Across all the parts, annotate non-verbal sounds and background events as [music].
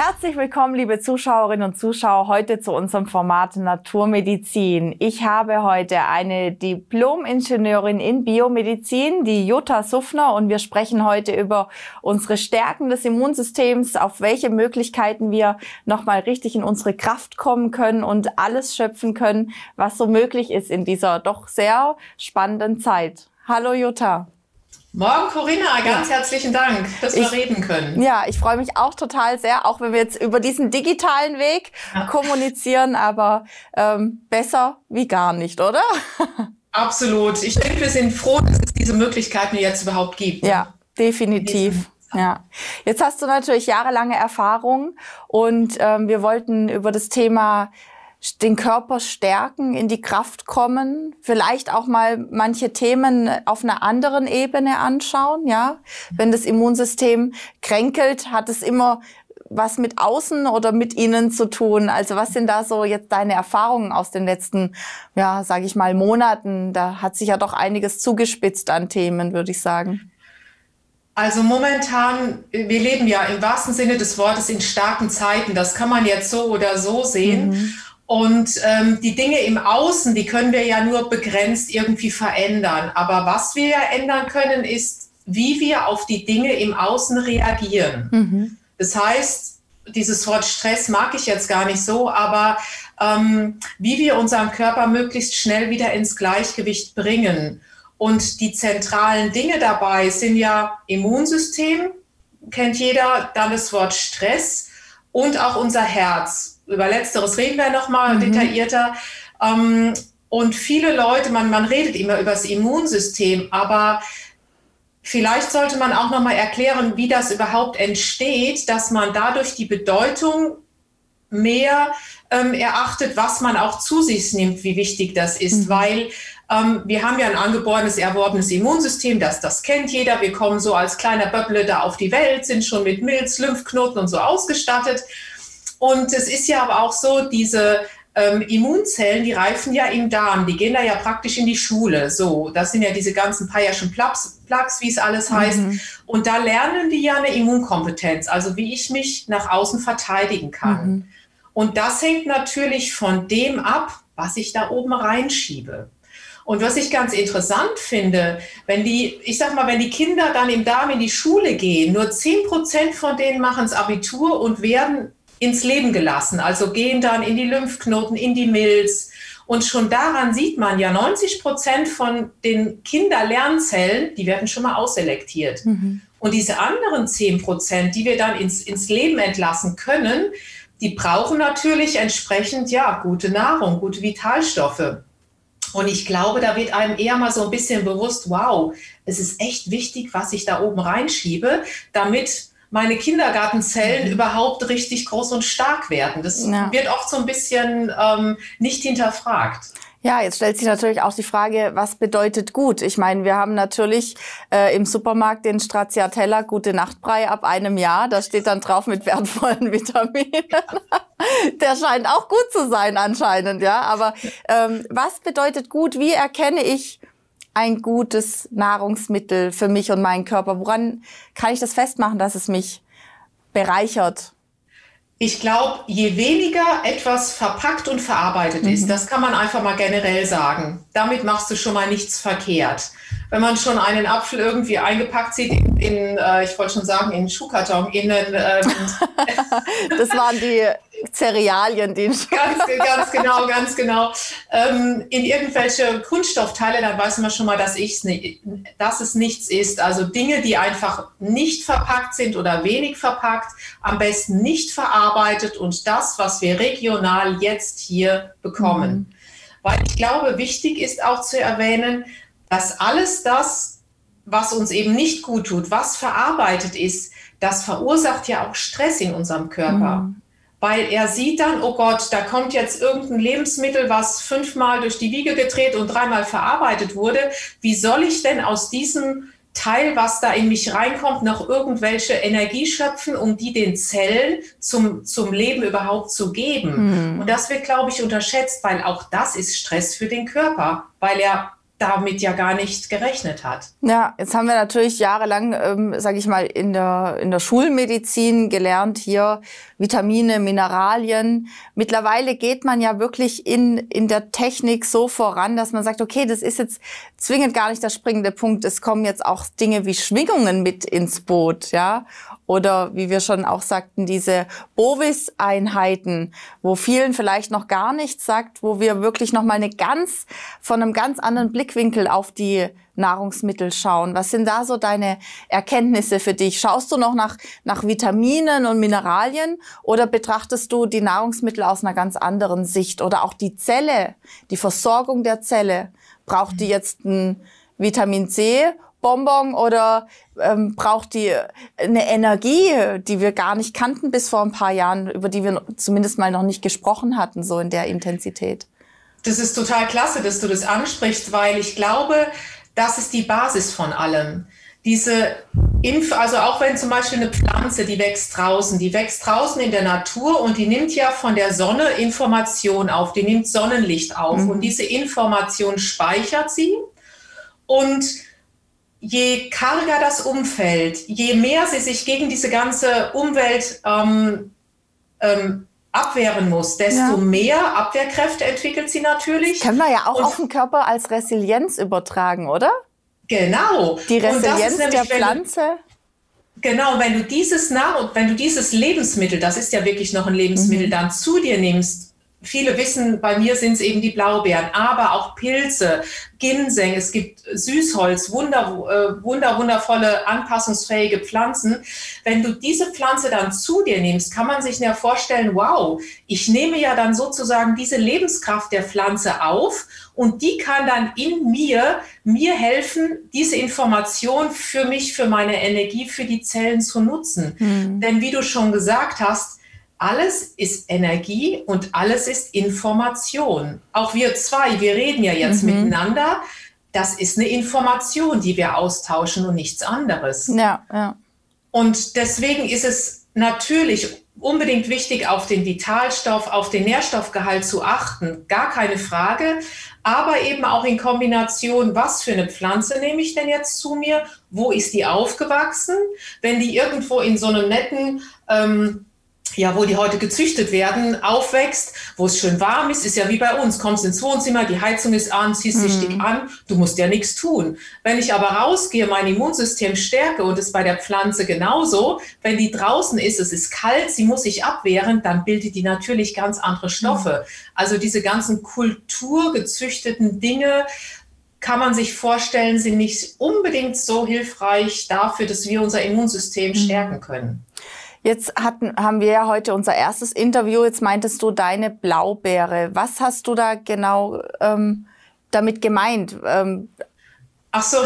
Herzlich willkommen, liebe Zuschauerinnen und Zuschauer, heute zu unserem Format Naturmedizin. Ich habe heute eine Diplom-Ingenieurin in Biomedizin, die Jutta Suffner, und wir sprechen heute über unsere Stärken des Immunsystems, auf welche Möglichkeiten wir nochmal richtig in unsere Kraft kommen können und alles schöpfen können, was so möglich ist in dieser doch sehr spannenden Zeit. Hallo Jutta. Morgen, Corinna, ganz ja. herzlichen Dank, dass ich, wir reden können. Ja, ich freue mich auch total sehr, auch wenn wir jetzt über diesen digitalen Weg ja. kommunizieren, aber ähm, besser wie gar nicht, oder? [laughs] Absolut. Ich denke, wir sind froh, dass es diese Möglichkeiten jetzt überhaupt gibt. Ja, definitiv. Ja, jetzt hast du natürlich jahrelange Erfahrung und ähm, wir wollten über das Thema den Körper stärken, in die Kraft kommen, vielleicht auch mal manche Themen auf einer anderen Ebene anschauen, ja. Wenn das Immunsystem kränkelt, hat es immer was mit außen oder mit innen zu tun? Also was sind da so jetzt deine Erfahrungen aus den letzten, ja, sage ich mal, Monaten? Da hat sich ja doch einiges zugespitzt an Themen, würde ich sagen. Also momentan, wir leben ja im wahrsten Sinne des Wortes in starken Zeiten. Das kann man jetzt so oder so sehen. Mhm. Und ähm, die Dinge im Außen, die können wir ja nur begrenzt irgendwie verändern. Aber was wir ja ändern können, ist, wie wir auf die Dinge im Außen reagieren. Mhm. Das heißt, dieses Wort Stress mag ich jetzt gar nicht so, aber ähm, wie wir unseren Körper möglichst schnell wieder ins Gleichgewicht bringen. Und die zentralen Dinge dabei sind ja Immunsystem, kennt jeder, dann das Wort Stress und auch unser Herz über letzteres reden wir nochmal mhm. detaillierter. Ähm, und viele Leute, man, man redet immer über das Immunsystem, aber vielleicht sollte man auch nochmal erklären, wie das überhaupt entsteht, dass man dadurch die Bedeutung mehr ähm, erachtet, was man auch zu sich nimmt, wie wichtig das ist, mhm. weil ähm, wir haben ja ein angeborenes, erworbenes Immunsystem, das, das kennt jeder. Wir kommen so als kleiner Böpple da auf die Welt, sind schon mit Milz, Lymphknoten und so ausgestattet. Und es ist ja aber auch so, diese ähm, Immunzellen, die reifen ja im Darm, die gehen da ja praktisch in die Schule. So, das sind ja diese ganzen Payerschen Plaques, Plaques wie es alles heißt. Mhm. Und da lernen die ja eine Immunkompetenz, also wie ich mich nach außen verteidigen kann. Mhm. Und das hängt natürlich von dem ab, was ich da oben reinschiebe. Und was ich ganz interessant finde, wenn die, ich sag mal, wenn die Kinder dann im Darm in die Schule gehen, nur 10 Prozent von denen machen das Abitur und werden ins Leben gelassen, also gehen dann in die Lymphknoten, in die Milz. Und schon daran sieht man ja, 90 Prozent von den Kinderlernzellen, die werden schon mal ausselektiert. Mhm. Und diese anderen 10 Prozent, die wir dann ins, ins Leben entlassen können, die brauchen natürlich entsprechend ja gute Nahrung, gute Vitalstoffe. Und ich glaube, da wird einem eher mal so ein bisschen bewusst, wow, es ist echt wichtig, was ich da oben reinschiebe, damit meine Kindergartenzellen mhm. überhaupt richtig groß und stark werden. Das ja. wird oft so ein bisschen ähm, nicht hinterfragt. Ja, jetzt stellt sich natürlich auch die Frage, was bedeutet gut? Ich meine, wir haben natürlich äh, im Supermarkt den Stracciatella Gute Nachtbrei ab einem Jahr. Da steht dann drauf mit wertvollen [laughs] Vitaminen. Der scheint auch gut zu sein anscheinend, ja. Aber ähm, was bedeutet gut? Wie erkenne ich ein gutes Nahrungsmittel für mich und meinen Körper? Woran kann ich das festmachen, dass es mich bereichert? Ich glaube, je weniger etwas verpackt und verarbeitet mhm. ist, das kann man einfach mal generell sagen. Damit machst du schon mal nichts verkehrt. Wenn man schon einen Apfel irgendwie eingepackt sieht in, in äh, ich wollte schon sagen, in Schuhkarton, in ähm, [laughs] Das waren die Cerealien, die [laughs] ganz, ganz genau, ganz genau. Ähm, in irgendwelche Kunststoffteile, dann weiß man schon mal, dass, ich's nicht, dass es nichts ist. Also Dinge, die einfach nicht verpackt sind oder wenig verpackt, am besten nicht verarbeitet und das, was wir regional jetzt hier bekommen. Mhm. Weil ich glaube, wichtig ist auch zu erwähnen, dass alles das, was uns eben nicht gut tut, was verarbeitet ist, das verursacht ja auch Stress in unserem Körper. Mhm weil er sieht dann, oh Gott, da kommt jetzt irgendein Lebensmittel, was fünfmal durch die Wiege gedreht und dreimal verarbeitet wurde. Wie soll ich denn aus diesem Teil, was da in mich reinkommt, noch irgendwelche Energie schöpfen, um die den Zellen zum, zum Leben überhaupt zu geben? Mhm. Und das wird, glaube ich, unterschätzt, weil auch das ist Stress für den Körper, weil er damit ja gar nicht gerechnet hat. Ja, jetzt haben wir natürlich jahrelang, ähm, sage ich mal, in der, in der Schulmedizin gelernt, hier Vitamine, Mineralien. Mittlerweile geht man ja wirklich in, in der Technik so voran, dass man sagt, okay, das ist jetzt zwingend gar nicht der springende Punkt. Es kommen jetzt auch Dinge wie Schwingungen mit ins Boot, ja. Oder wie wir schon auch sagten, diese Bovis-Einheiten, wo vielen vielleicht noch gar nichts sagt, wo wir wirklich nochmal eine ganz, von einem ganz anderen Blickwinkel auf die Nahrungsmittel schauen. Was sind da so deine Erkenntnisse für dich? Schaust du noch nach, nach Vitaminen und Mineralien oder betrachtest du die Nahrungsmittel aus einer ganz anderen Sicht? Oder auch die Zelle, die Versorgung der Zelle? Braucht die jetzt ein Vitamin C Bonbon oder ähm, braucht die eine Energie, die wir gar nicht kannten bis vor ein paar Jahren, über die wir zumindest mal noch nicht gesprochen hatten, so in der Intensität? Das ist total klasse, dass du das ansprichst, weil ich glaube, das ist die Basis von allem. Diese Inf also auch wenn zum Beispiel eine Pflanze, die wächst draußen, die wächst draußen in der Natur und die nimmt ja von der Sonne Information auf, die nimmt Sonnenlicht auf mhm. und diese Information speichert sie und je karger das Umfeld, je mehr sie sich gegen diese ganze Umwelt ähm, ähm, abwehren muss, desto ja. mehr Abwehrkräfte entwickelt sie natürlich. Können wir ja auch Und, auf den Körper als Resilienz übertragen, oder? Genau. Die Resilienz der Pflanze. Genau, wenn du dieses Nahrung, wenn du dieses Lebensmittel, das ist ja wirklich noch ein Lebensmittel, mhm. dann zu dir nimmst, Viele wissen, bei mir sind es eben die Blaubeeren, aber auch Pilze, Ginseng, es gibt Süßholz, wunder, äh, wunder, wundervolle, anpassungsfähige Pflanzen. Wenn du diese Pflanze dann zu dir nimmst, kann man sich ja vorstellen, wow, ich nehme ja dann sozusagen diese Lebenskraft der Pflanze auf und die kann dann in mir, mir helfen, diese Information für mich, für meine Energie, für die Zellen zu nutzen. Mhm. Denn wie du schon gesagt hast, alles ist Energie und alles ist Information. Auch wir zwei, wir reden ja jetzt mhm. miteinander. Das ist eine Information, die wir austauschen und nichts anderes. Ja, ja. Und deswegen ist es natürlich unbedingt wichtig, auf den Vitalstoff, auf den Nährstoffgehalt zu achten. Gar keine Frage. Aber eben auch in Kombination, was für eine Pflanze nehme ich denn jetzt zu mir? Wo ist die aufgewachsen? Wenn die irgendwo in so einem netten ähm, ja, wo die heute gezüchtet werden, aufwächst, wo es schön warm ist, ist ja wie bei uns. Kommst ins Wohnzimmer, die Heizung ist an, ziehst dich mhm. dick an, du musst ja nichts tun. Wenn ich aber rausgehe, mein Immunsystem stärke und es bei der Pflanze genauso, wenn die draußen ist, es ist kalt, sie muss sich abwehren, dann bildet die natürlich ganz andere Stoffe. Mhm. Also diese ganzen kulturgezüchteten Dinge, kann man sich vorstellen, sind nicht unbedingt so hilfreich dafür, dass wir unser Immunsystem mhm. stärken können. Jetzt hatten, haben wir ja heute unser erstes Interview. Jetzt meintest du deine Blaubeere. Was hast du da genau ähm, damit gemeint? Ähm, Ach so.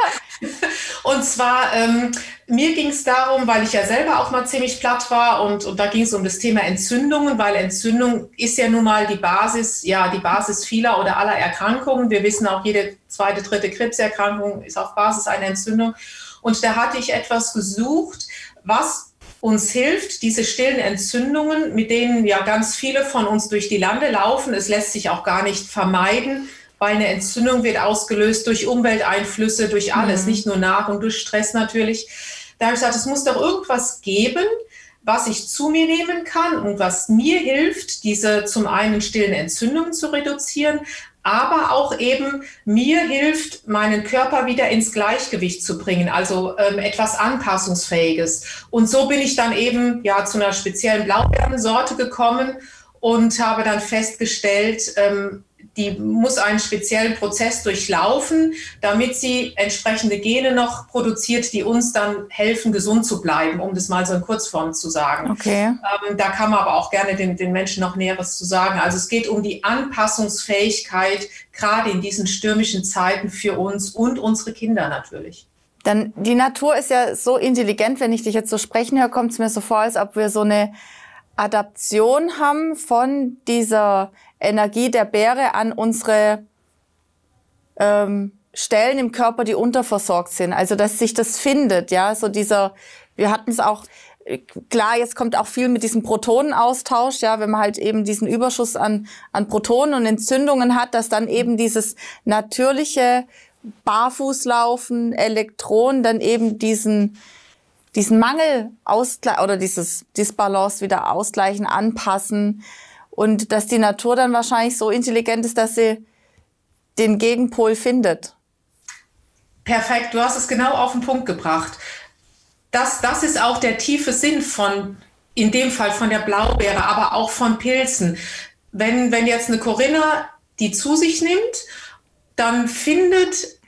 [laughs] und zwar, ähm, mir ging es darum, weil ich ja selber auch mal ziemlich platt war und, und da ging es um das Thema Entzündungen, weil Entzündung ist ja nun mal die Basis, ja, die Basis vieler oder aller Erkrankungen. Wir wissen auch, jede zweite, dritte Krebserkrankung ist auf Basis einer Entzündung. Und da hatte ich etwas gesucht, was uns hilft, diese stillen Entzündungen, mit denen ja ganz viele von uns durch die Lande laufen, es lässt sich auch gar nicht vermeiden, weil eine Entzündung wird ausgelöst durch Umwelteinflüsse, durch alles, mhm. nicht nur Nahrung, durch Stress natürlich. Da habe ich gesagt, es muss doch irgendwas geben, was ich zu mir nehmen kann und was mir hilft, diese zum einen stillen Entzündungen zu reduzieren, aber auch eben mir hilft, meinen Körper wieder ins Gleichgewicht zu bringen, also ähm, etwas Anpassungsfähiges. Und so bin ich dann eben ja zu einer speziellen Blaubeerensorte gekommen und habe dann festgestellt, ähm, die muss einen speziellen Prozess durchlaufen, damit sie entsprechende Gene noch produziert, die uns dann helfen, gesund zu bleiben, um das mal so in Kurzform zu sagen. Okay. Ähm, da kann man aber auch gerne den, den Menschen noch Näheres zu sagen. Also es geht um die Anpassungsfähigkeit, gerade in diesen stürmischen Zeiten für uns und unsere Kinder natürlich. Dann die Natur ist ja so intelligent, wenn ich dich jetzt so sprechen höre, kommt es mir so vor, als ob wir so eine Adaption haben von dieser Energie der Beere an unsere ähm, Stellen im Körper, die unterversorgt sind. Also dass sich das findet, ja, so dieser, wir hatten es auch klar, jetzt kommt auch viel mit diesem Protonenaustausch, ja, wenn man halt eben diesen Überschuss an, an Protonen und Entzündungen hat, dass dann eben dieses natürliche Barfußlaufen, Elektronen dann eben diesen, diesen Mangel ausgleich oder dieses Disbalance wieder ausgleichen, anpassen und dass die Natur dann wahrscheinlich so intelligent ist, dass sie den Gegenpol findet. Perfekt, du hast es genau auf den Punkt gebracht. Das, das ist auch der tiefe Sinn von, in dem Fall von der Blaubeere, aber auch von Pilzen. Wenn, wenn jetzt eine Corinna die zu sich nimmt, dann findet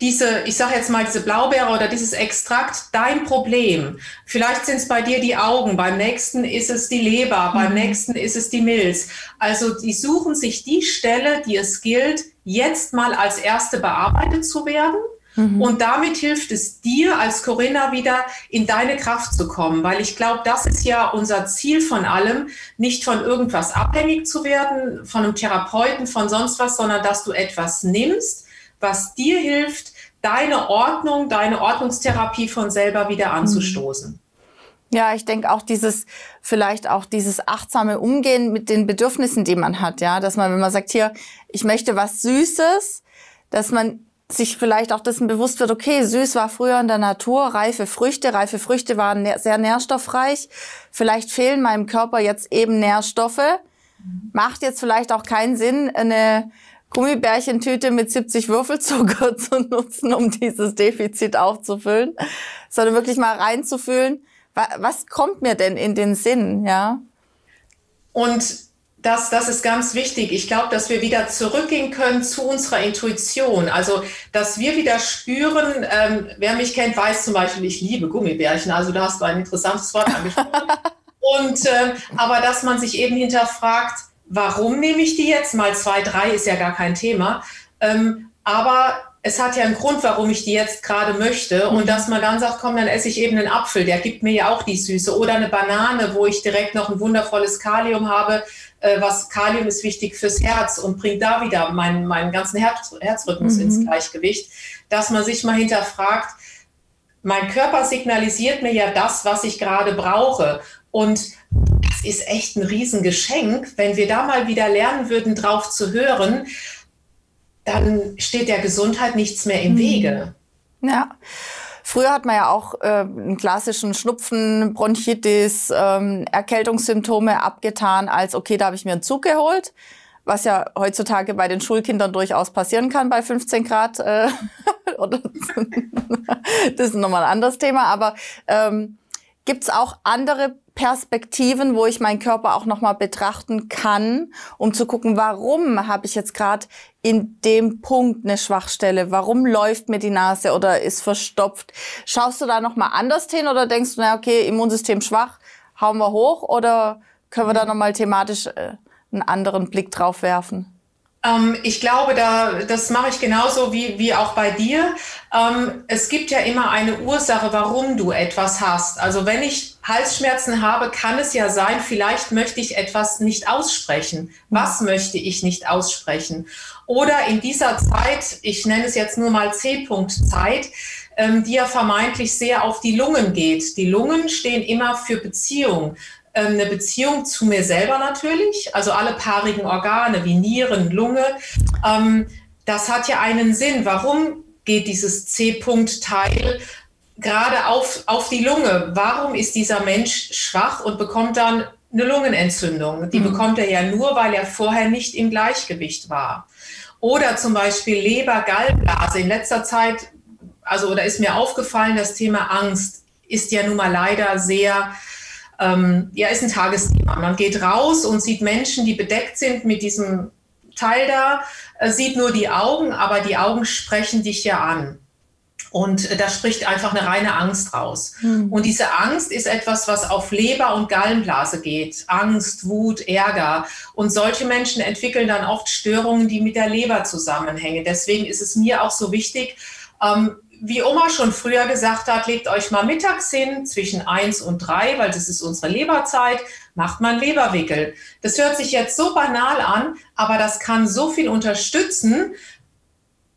diese, ich sage jetzt mal, diese Blaubeere oder dieses Extrakt dein Problem. Vielleicht sind es bei dir die Augen, beim nächsten ist es die Leber, beim mhm. nächsten ist es die Milz. Also die suchen sich die Stelle, die es gilt, jetzt mal als erste bearbeitet zu werden. Mhm. Und damit hilft es dir als Corinna wieder in deine Kraft zu kommen, weil ich glaube, das ist ja unser Ziel von allem, nicht von irgendwas abhängig zu werden, von einem Therapeuten, von sonst was, sondern dass du etwas nimmst, was dir hilft, deine Ordnung, deine Ordnungstherapie von selber wieder mhm. anzustoßen. Ja, ich denke auch dieses, vielleicht auch dieses achtsame Umgehen mit den Bedürfnissen, die man hat, ja, dass man, wenn man sagt, hier, ich möchte was Süßes, dass man sich vielleicht auch dessen bewusst wird, okay, süß war früher in der Natur, reife Früchte, reife Früchte waren sehr nährstoffreich, vielleicht fehlen meinem Körper jetzt eben Nährstoffe, macht jetzt vielleicht auch keinen Sinn, eine Gummibärchentüte mit 70 Würfelzucker [laughs] zu nutzen, um dieses Defizit aufzufüllen, sondern wirklich mal reinzufühlen, was kommt mir denn in den Sinn, ja? Und das, das ist ganz wichtig. Ich glaube, dass wir wieder zurückgehen können zu unserer Intuition. Also, dass wir wieder spüren, ähm, wer mich kennt, weiß zum Beispiel, ich liebe Gummibärchen. Also, da hast du ein interessantes Wort angesprochen. [laughs] Und, äh, aber dass man sich eben hinterfragt, warum nehme ich die jetzt? Mal zwei, drei ist ja gar kein Thema. Ähm, aber es hat ja einen Grund, warum ich die jetzt gerade möchte. Und dass man dann sagt, komm, dann esse ich eben einen Apfel, der gibt mir ja auch die Süße. Oder eine Banane, wo ich direkt noch ein wundervolles Kalium habe. Äh, was Kalium ist wichtig fürs Herz und bringt da wieder meinen, meinen ganzen Herz, Herzrhythmus mhm. ins Gleichgewicht. Dass man sich mal hinterfragt, mein Körper signalisiert mir ja das, was ich gerade brauche. Und das ist echt ein Riesengeschenk. Wenn wir da mal wieder lernen würden, drauf zu hören, dann steht der Gesundheit nichts mehr im mhm. Wege. Ja. Früher hat man ja auch äh, einen klassischen Schnupfen, Bronchitis, ähm, Erkältungssymptome abgetan als, okay, da habe ich mir einen Zug geholt, was ja heutzutage bei den Schulkindern durchaus passieren kann bei 15 Grad. Äh, [laughs] [laughs] das ist nochmal ein anderes Thema, aber ähm, gibt es auch andere Perspektiven, wo ich meinen Körper auch nochmal betrachten kann, um zu gucken, warum habe ich jetzt gerade in dem Punkt eine Schwachstelle? Warum läuft mir die Nase oder ist verstopft? Schaust du da nochmal anders hin oder denkst du, na okay, Immunsystem schwach, hauen wir hoch oder können wir da nochmal thematisch äh, einen anderen Blick drauf werfen? Ähm, ich glaube, da, das mache ich genauso wie, wie auch bei dir. Ähm, es gibt ja immer eine Ursache, warum du etwas hast. Also wenn ich Halsschmerzen habe, kann es ja sein, vielleicht möchte ich etwas nicht aussprechen. Was möchte ich nicht aussprechen? Oder in dieser Zeit, ich nenne es jetzt nur mal C-Punkt-Zeit, ähm, die ja vermeintlich sehr auf die Lungen geht. Die Lungen stehen immer für Beziehung. Ähm, eine Beziehung zu mir selber natürlich, also alle paarigen Organe wie Nieren, Lunge. Ähm, das hat ja einen Sinn. Warum geht dieses C-Punkt-Teil gerade auf, auf die Lunge? Warum ist dieser Mensch schwach und bekommt dann eine Lungenentzündung? Die mhm. bekommt er ja nur, weil er vorher nicht im Gleichgewicht war. Oder zum Beispiel Leber, Gallblase. In letzter Zeit, also oder ist mir aufgefallen, das Thema Angst ist ja nun mal leider sehr ähm, ja, ist ein Tagesthema. Man geht raus und sieht Menschen, die bedeckt sind mit diesem Teil da, äh, sieht nur die Augen, aber die Augen sprechen dich ja an. Und äh, da spricht einfach eine reine Angst raus. Mhm. Und diese Angst ist etwas, was auf Leber und Gallenblase geht. Angst, Wut, Ärger. Und solche Menschen entwickeln dann oft Störungen, die mit der Leber zusammenhängen. Deswegen ist es mir auch so wichtig, ähm, wie Oma schon früher gesagt hat, legt euch mal mittags hin zwischen eins und drei, weil das ist unsere Leberzeit, macht man Leberwickel. Das hört sich jetzt so banal an, aber das kann so viel unterstützen,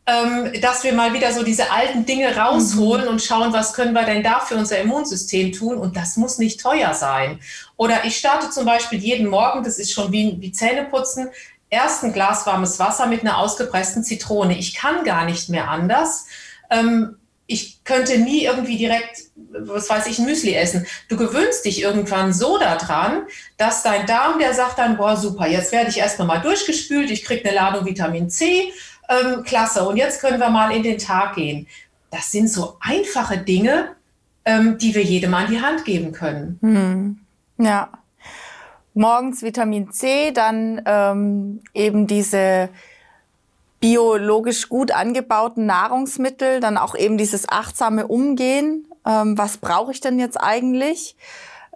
ähm, dass wir mal wieder so diese alten Dinge rausholen mhm. und schauen, was können wir denn da für unser Immunsystem tun. Und das muss nicht teuer sein. Oder ich starte zum Beispiel jeden Morgen, das ist schon wie, wie Zähneputzen, erst ein Glas warmes Wasser mit einer ausgepressten Zitrone. Ich kann gar nicht mehr anders. Ähm, ich könnte nie irgendwie direkt, was weiß ich, Müsli essen. Du gewöhnst dich irgendwann so daran, dass dein Darm, der sagt dann, boah, super, jetzt werde ich erst nochmal durchgespült, ich kriege eine Ladung Vitamin C ähm, klasse. Und jetzt können wir mal in den Tag gehen. Das sind so einfache Dinge, ähm, die wir jedem an die Hand geben können. Hm. Ja. Morgens Vitamin C, dann ähm, eben diese biologisch gut angebauten Nahrungsmittel, dann auch eben dieses achtsame Umgehen. Ähm, was brauche ich denn jetzt eigentlich?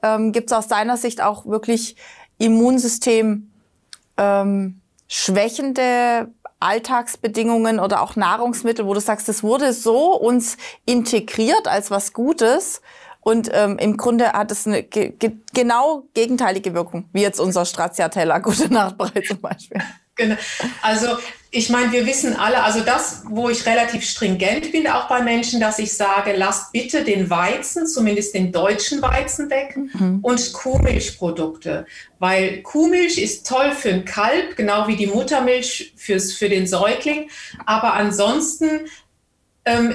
Ähm, Gibt es aus deiner Sicht auch wirklich Immunsystem ähm, schwächende Alltagsbedingungen oder auch Nahrungsmittel, wo du sagst, das wurde so uns integriert als was Gutes und ähm, im Grunde hat es eine ge genau gegenteilige Wirkung, wie jetzt unser Stracciatella Gute Nachtbrei zum Beispiel. Genau. Also ich meine, wir wissen alle, also das, wo ich relativ stringent bin, auch bei Menschen, dass ich sage, lasst bitte den Weizen, zumindest den deutschen Weizen weg mhm. und Kuhmilchprodukte. Weil Kuhmilch ist toll für ein Kalb, genau wie die Muttermilch fürs, für den Säugling. Aber ansonsten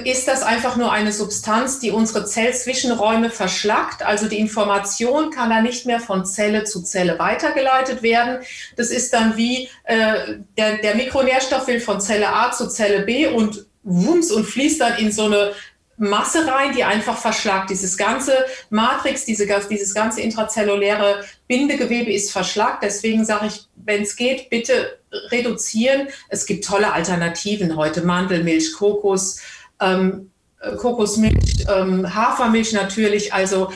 ist das einfach nur eine Substanz, die unsere Zellzwischenräume verschlackt. Also die Information kann da nicht mehr von Zelle zu Zelle weitergeleitet werden. Das ist dann wie äh, der, der Mikronährstoff will von Zelle A zu Zelle B und wumms und fließt dann in so eine Masse rein, die einfach verschlagt. Dieses ganze Matrix, diese, dieses ganze intrazelluläre Bindegewebe ist verschlagt. Deswegen sage ich, wenn es geht, bitte reduzieren. Es gibt tolle Alternativen heute. Mandelmilch, Kokos, ähm, Kokosmilch, ähm, Hafermilch natürlich, also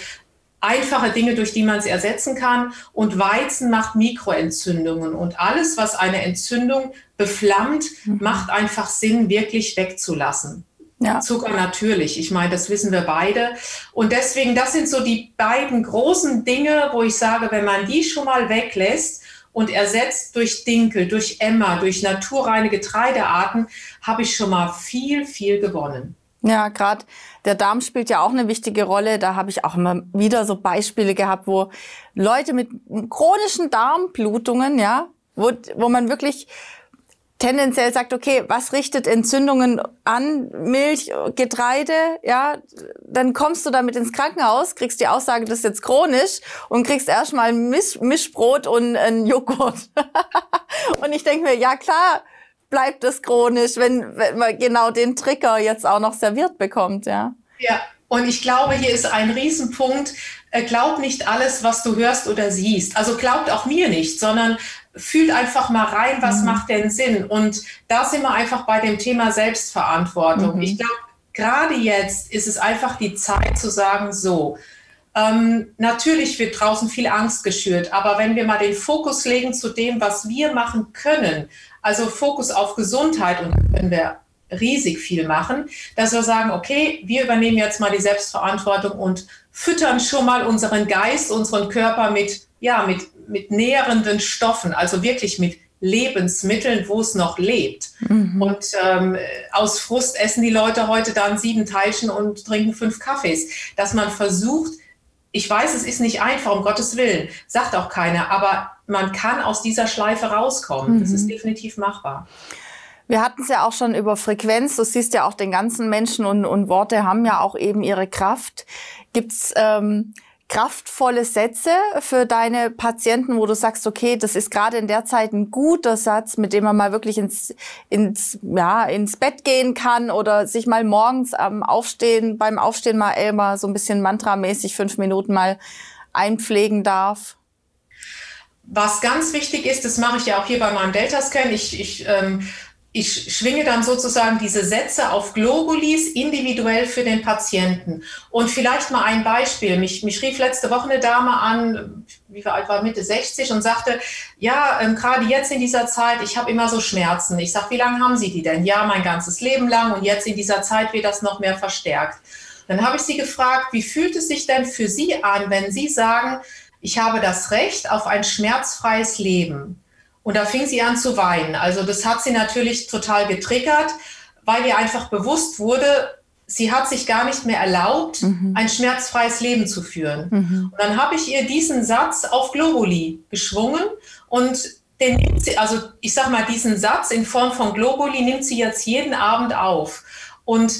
einfache Dinge, durch die man es ersetzen kann. Und Weizen macht Mikroentzündungen. Und alles, was eine Entzündung beflammt, mhm. macht einfach Sinn, wirklich wegzulassen. Ja. Zucker natürlich. Ich meine, das wissen wir beide. Und deswegen, das sind so die beiden großen Dinge, wo ich sage, wenn man die schon mal weglässt, und ersetzt durch Dinkel, durch Emmer, durch naturreine Getreidearten, habe ich schon mal viel, viel gewonnen. Ja, gerade der Darm spielt ja auch eine wichtige Rolle. Da habe ich auch immer wieder so Beispiele gehabt, wo Leute mit chronischen Darmblutungen, ja, wo, wo man wirklich tendenziell sagt, okay, was richtet Entzündungen an? Milch, Getreide, ja, dann kommst du damit ins Krankenhaus, kriegst die Aussage, das ist jetzt chronisch und kriegst erstmal Misch Mischbrot und einen Joghurt. [laughs] und ich denke mir, ja klar, bleibt es chronisch, wenn, wenn man genau den Trigger jetzt auch noch serviert bekommt, ja. Ja, und ich glaube, hier ist ein Riesenpunkt. Äh, glaub nicht alles, was du hörst oder siehst. Also glaubt auch mir nicht, sondern fühlt einfach mal rein, was mhm. macht denn Sinn? Und da sind wir einfach bei dem Thema Selbstverantwortung. Mhm. Ich glaube, gerade jetzt ist es einfach die Zeit zu sagen, so, ähm, natürlich wird draußen viel Angst geschürt, aber wenn wir mal den Fokus legen zu dem, was wir machen können, also Fokus auf Gesundheit, und da können wir riesig viel machen, dass wir sagen, okay, wir übernehmen jetzt mal die Selbstverantwortung und füttern schon mal unseren Geist, unseren Körper mit, ja, mit mit nährenden Stoffen, also wirklich mit Lebensmitteln, wo es noch lebt. Mhm. Und ähm, aus Frust essen die Leute heute dann sieben Teilchen und trinken fünf Kaffees. Dass man versucht, ich weiß, es ist nicht einfach, um Gottes Willen, sagt auch keiner, aber man kann aus dieser Schleife rauskommen. Mhm. Das ist mhm. definitiv machbar. Wir hatten es ja auch schon über Frequenz. Du siehst ja auch den ganzen Menschen und, und Worte haben ja auch eben ihre Kraft. Gibt's ähm, kraftvolle Sätze für deine Patienten, wo du sagst, okay, das ist gerade in der Zeit ein guter Satz, mit dem man mal wirklich ins, ins, ja, ins Bett gehen kann oder sich mal morgens am Aufstehen, beim Aufstehen mal immer so ein bisschen mantramäßig fünf Minuten mal einpflegen darf? Was ganz wichtig ist, das mache ich ja auch hier bei meinem Delta-Scan. Ich, ich ähm, ich schwinge dann sozusagen diese Sätze auf Globulis individuell für den Patienten. Und vielleicht mal ein Beispiel. Mich, mich rief letzte Woche eine Dame an, wie alt war, Mitte 60 und sagte, ja, ähm, gerade jetzt in dieser Zeit, ich habe immer so Schmerzen. Ich sage, wie lange haben Sie die denn? Ja, mein ganzes Leben lang und jetzt in dieser Zeit wird das noch mehr verstärkt. Dann habe ich sie gefragt, wie fühlt es sich denn für Sie an, wenn Sie sagen, ich habe das Recht auf ein schmerzfreies Leben? Und da fing sie an zu weinen. Also das hat sie natürlich total getriggert, weil ihr einfach bewusst wurde, sie hat sich gar nicht mehr erlaubt, mhm. ein schmerzfreies Leben zu führen. Mhm. Und dann habe ich ihr diesen Satz auf Globuli geschwungen und den nimmt sie, also ich sage mal, diesen Satz in Form von Globuli nimmt sie jetzt jeden Abend auf. Und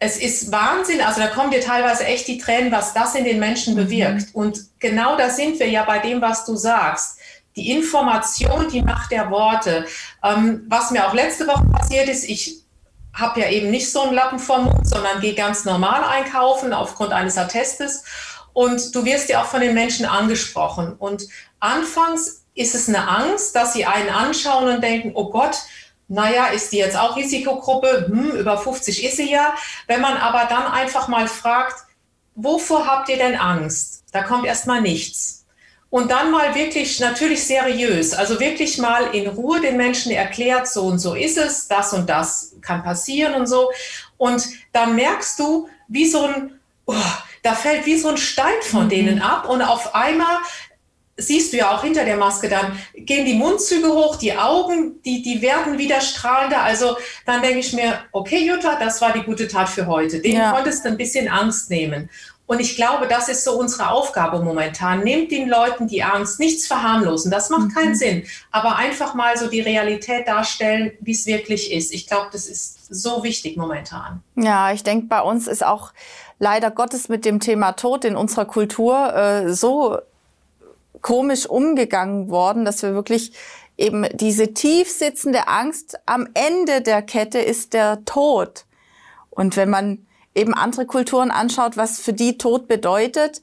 es ist Wahnsinn, also da kommen dir teilweise echt die Tränen, was das in den Menschen mhm. bewirkt. Und genau da sind wir ja bei dem, was du sagst. Die Information, die Macht der Worte. Ähm, was mir auch letzte Woche passiert ist, ich habe ja eben nicht so einen Lappen vom Mund, sondern gehe ganz normal einkaufen aufgrund eines Attestes. Und du wirst ja auch von den Menschen angesprochen. Und anfangs ist es eine Angst, dass sie einen anschauen und denken, oh Gott, naja, ist die jetzt auch Risikogruppe? Hm, über 50 ist sie ja. Wenn man aber dann einfach mal fragt, wovor habt ihr denn Angst? Da kommt erstmal nichts. Und dann mal wirklich natürlich seriös, also wirklich mal in Ruhe den Menschen erklärt, so und so ist es, das und das kann passieren und so. Und dann merkst du, wie so ein, oh, da fällt wie so ein Stein von mhm. denen ab und auf einmal siehst du ja auch hinter der Maske dann, gehen die Mundzüge hoch, die Augen, die, die werden wieder strahlender. Also dann denke ich mir, okay, Jutta, das war die gute Tat für heute. Den ja. konntest du ein bisschen Angst nehmen. Und ich glaube, das ist so unsere Aufgabe momentan. Nehmt den Leuten die Angst, nichts verharmlosen, das macht mhm. keinen Sinn. Aber einfach mal so die Realität darstellen, wie es wirklich ist. Ich glaube, das ist so wichtig momentan. Ja, ich denke, bei uns ist auch leider Gottes mit dem Thema Tod in unserer Kultur äh, so komisch umgegangen worden, dass wir wirklich eben diese tief sitzende Angst am Ende der Kette ist der Tod. Und wenn man eben andere Kulturen anschaut, was für die Tod bedeutet,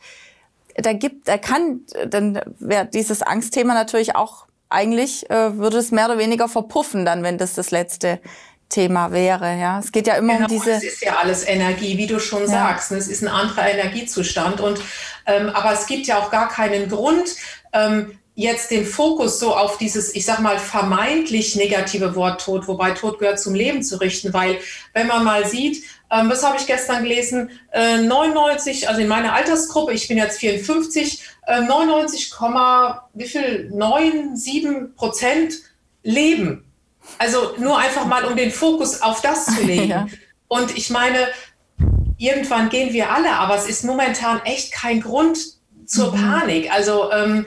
da gibt, da kann, dann wäre dieses Angstthema natürlich auch eigentlich äh, würde es mehr oder weniger verpuffen, dann, wenn das das letzte Thema wäre. Ja, es geht ja immer genau, um diese. Es ist ja alles Energie, wie du schon ja. sagst. Es ist ein anderer Energiezustand und ähm, aber es gibt ja auch gar keinen Grund, ähm, jetzt den Fokus so auf dieses, ich sag mal, vermeintlich negative Wort Tod, wobei Tod gehört zum Leben zu richten, weil wenn man mal sieht, ähm, was habe ich gestern gelesen, äh, 99, also in meiner Altersgruppe, ich bin jetzt 54, äh, 99, wie viel, 9, 7 Prozent leben. Also nur einfach mal, um den Fokus auf das zu [laughs] legen. ja. Und ich meine, irgendwann gehen wir alle, aber es ist momentan echt kein Grund zur mhm. Panik. Also ähm,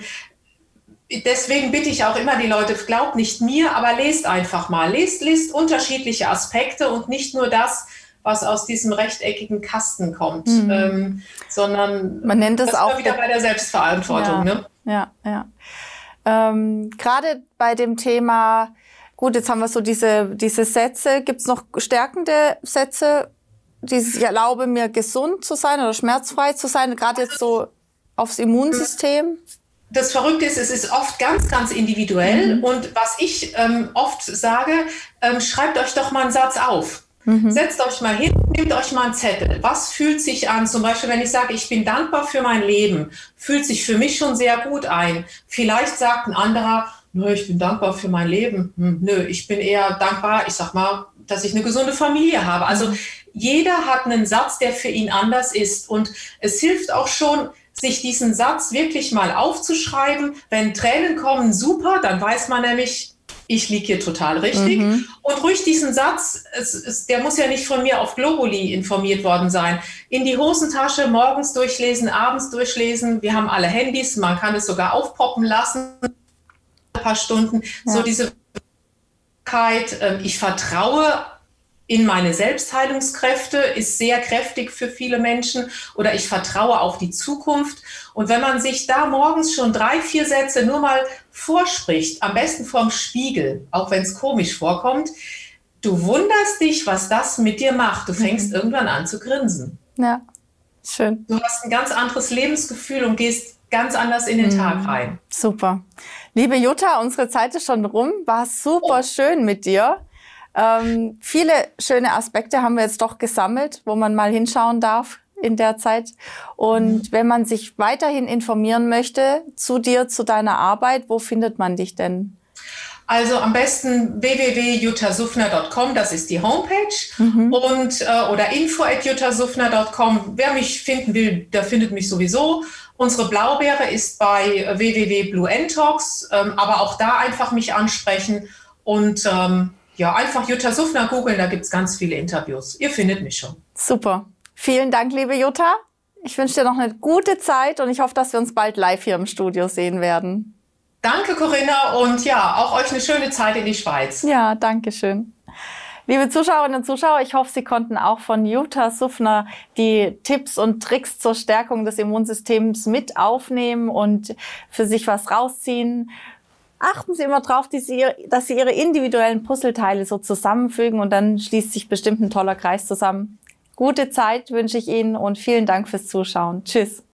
deswegen bitte ich auch immer die Leute, glaubt nicht mir, aber lest einfach mal. Lest, lest unterschiedliche Aspekte und nicht nur das, was aus diesem rechteckigen Kasten kommt, mhm. ähm, sondern man nennt es auch wieder bei der Selbstverantwortung. Ja, ne? ja. ja. Ähm, Gerade bei dem Thema, gut, jetzt haben wir so diese, diese Sätze. Gibt es noch stärkende Sätze? Dieses, ich erlaube mir gesund zu sein oder schmerzfrei zu sein, gerade jetzt so aufs Immunsystem? Das Verrückte ist, es ist oft ganz, ganz individuell. Mhm. Und was ich ähm, oft sage, ähm, schreibt euch doch mal einen Satz auf. Mhm. Setzt euch mal hin, nehmt euch mal einen Zettel. Was fühlt sich an? Zum Beispiel, wenn ich sage, ich bin dankbar für mein Leben, fühlt sich für mich schon sehr gut ein. Vielleicht sagt ein anderer, nö, ich bin dankbar für mein Leben. Hm, nö, ich bin eher dankbar, ich sag mal, dass ich eine gesunde Familie habe. Also mhm. jeder hat einen Satz, der für ihn anders ist. Und es hilft auch schon, sich diesen Satz wirklich mal aufzuschreiben. Wenn Tränen kommen, super, dann weiß man nämlich, ich liege hier total richtig. Mhm. Und ruhig diesen Satz, es, es, der muss ja nicht von mir auf Globuli informiert worden sein, in die Hosentasche morgens durchlesen, abends durchlesen. Wir haben alle Handys, man kann es sogar aufpoppen lassen, ein paar Stunden. Ja. So diese ähm, ich vertraue in meine Selbstheilungskräfte ist sehr kräftig für viele Menschen oder ich vertraue auf die Zukunft. Und wenn man sich da morgens schon drei, vier Sätze nur mal vorspricht, am besten vorm Spiegel, auch wenn es komisch vorkommt, du wunderst dich, was das mit dir macht. Du fängst mhm. irgendwann an zu grinsen. Ja, schön. Du hast ein ganz anderes Lebensgefühl und gehst ganz anders in den mhm. Tag rein. Super. Liebe Jutta, unsere Zeit ist schon rum. War super oh. schön mit dir. Ähm, viele schöne Aspekte haben wir jetzt doch gesammelt, wo man mal hinschauen darf in der Zeit. Und mhm. wenn man sich weiterhin informieren möchte zu dir, zu deiner Arbeit, wo findet man dich denn? Also am besten www.jutasufner.com, das ist die Homepage, mhm. und äh, oder info@jutasufner.com. Wer mich finden will, der findet mich sowieso. Unsere Blaubeere ist bei www.bluentalks, ähm, aber auch da einfach mich ansprechen und ähm, ja, einfach Jutta Suffner googeln, da gibt es ganz viele Interviews. Ihr findet mich schon. Super. Vielen Dank, liebe Jutta. Ich wünsche dir noch eine gute Zeit und ich hoffe, dass wir uns bald live hier im Studio sehen werden. Danke, Corinna, und ja, auch euch eine schöne Zeit in die Schweiz. Ja, danke schön. Liebe Zuschauerinnen und Zuschauer, ich hoffe, Sie konnten auch von Jutta Suffner die Tipps und Tricks zur Stärkung des Immunsystems mit aufnehmen und für sich was rausziehen. Achten Sie immer darauf, dass Sie Ihre individuellen Puzzleteile so zusammenfügen und dann schließt sich bestimmt ein toller Kreis zusammen. Gute Zeit wünsche ich Ihnen und vielen Dank fürs Zuschauen. Tschüss.